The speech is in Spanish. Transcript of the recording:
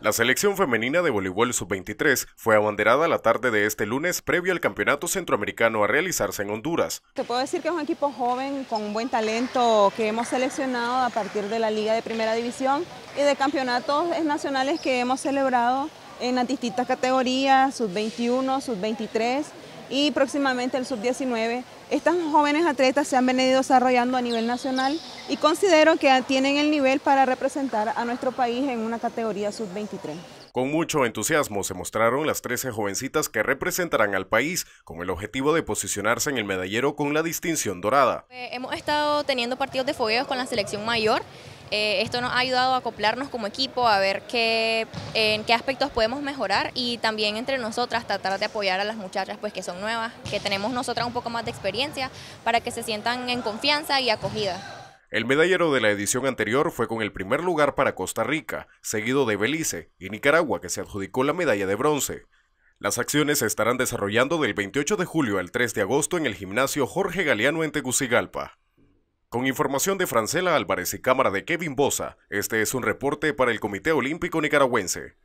La selección femenina de voleibol sub-23 fue abanderada la tarde de este lunes previo al Campeonato Centroamericano a realizarse en Honduras. Te puedo decir que es un equipo joven con buen talento que hemos seleccionado a partir de la Liga de Primera División y de campeonatos nacionales que hemos celebrado en las distintas categorías, sub-21, sub-23 y próximamente el sub-19. Estas jóvenes atletas se han venido desarrollando a nivel nacional y considero que tienen el nivel para representar a nuestro país en una categoría sub-23. Con mucho entusiasmo se mostraron las 13 jovencitas que representarán al país con el objetivo de posicionarse en el medallero con la distinción dorada. Eh, hemos estado teniendo partidos de fogueos con la selección mayor eh, esto nos ha ayudado a acoplarnos como equipo, a ver qué, en qué aspectos podemos mejorar y también entre nosotras tratar de apoyar a las muchachas pues, que son nuevas, que tenemos nosotras un poco más de experiencia para que se sientan en confianza y acogida. El medallero de la edición anterior fue con el primer lugar para Costa Rica, seguido de Belice y Nicaragua que se adjudicó la medalla de bronce. Las acciones se estarán desarrollando del 28 de julio al 3 de agosto en el gimnasio Jorge Galeano en Tegucigalpa. Con información de Francela Álvarez y cámara de Kevin Bosa, este es un reporte para el Comité Olímpico Nicaragüense.